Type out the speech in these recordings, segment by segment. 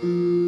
Música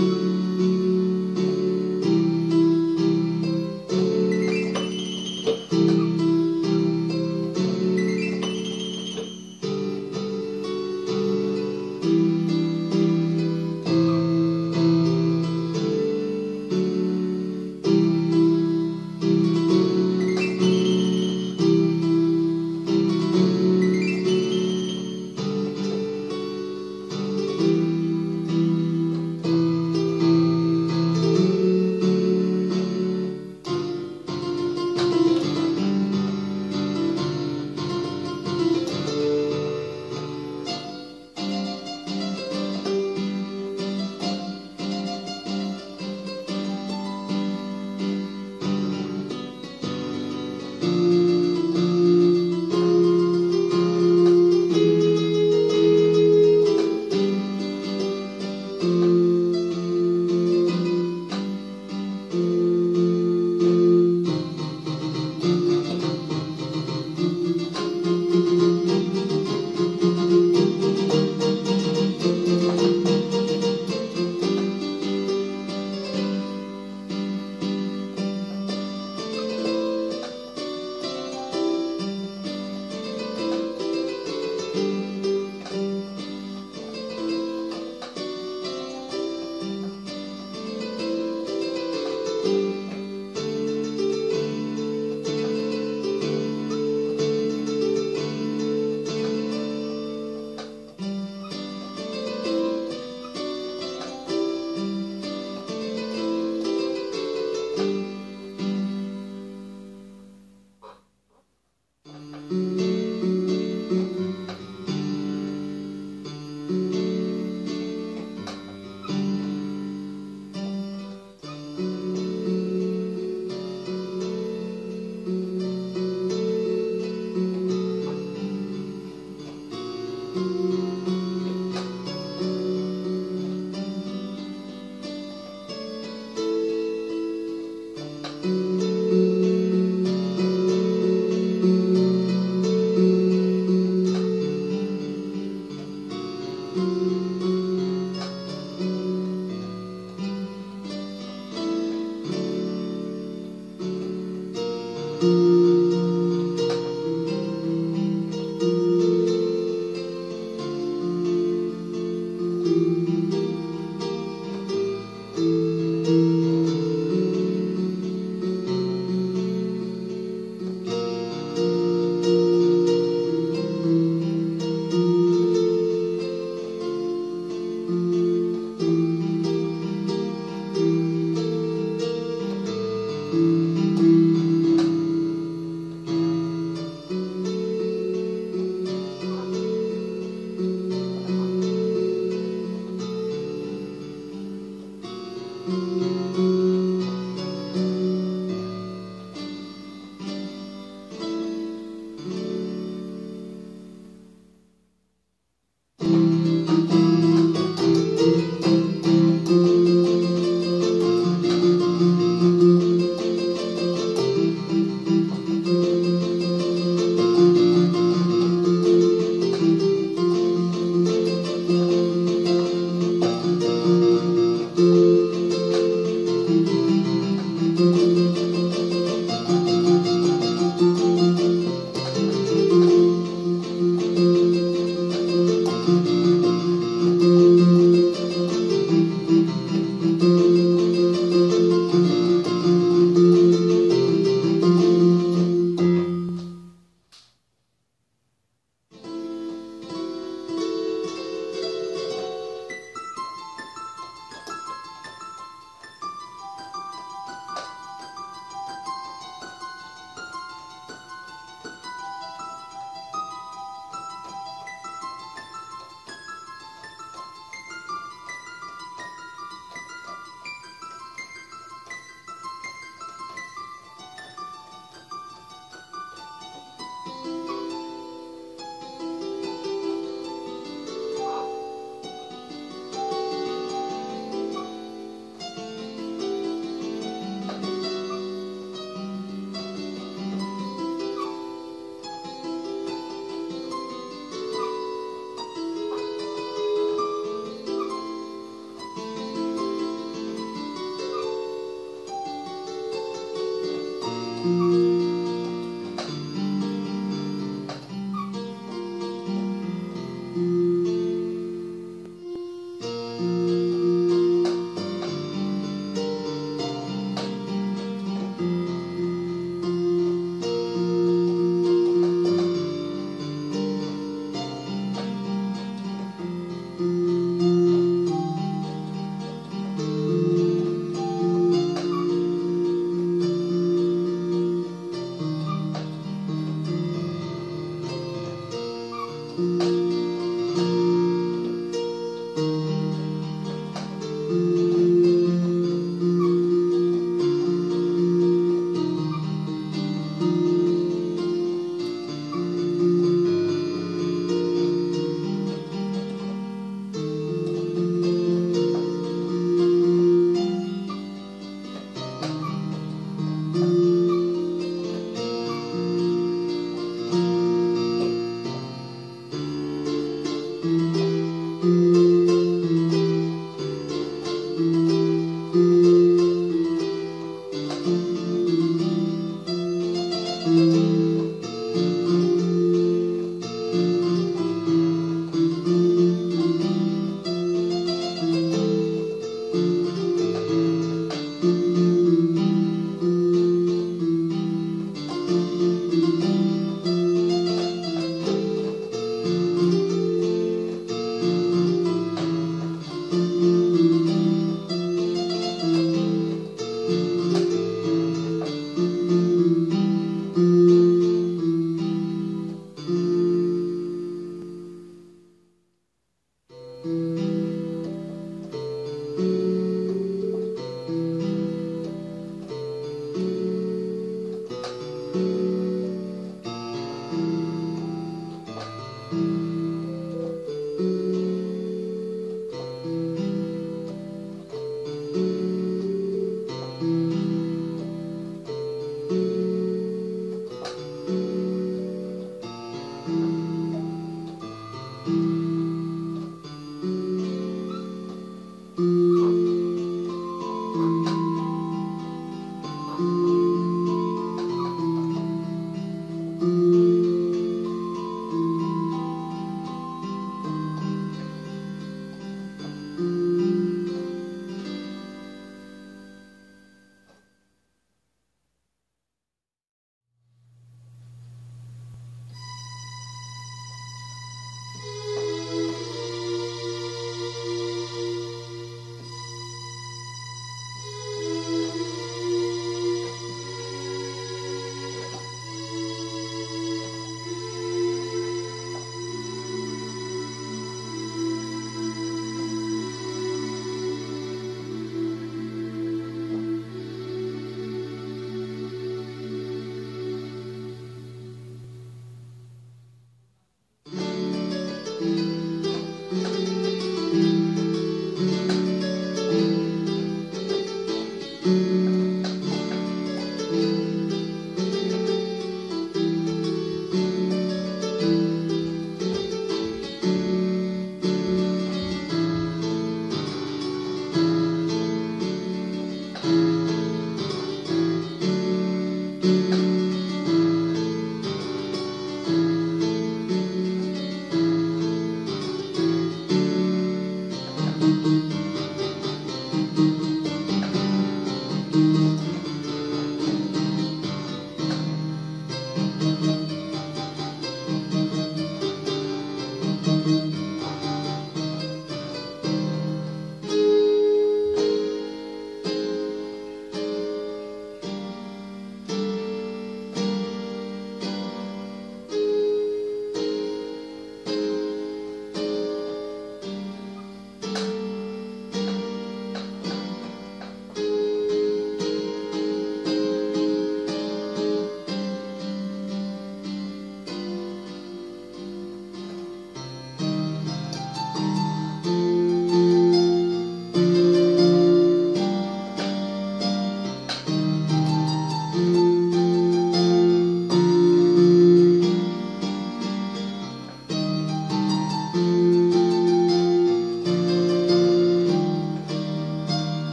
Música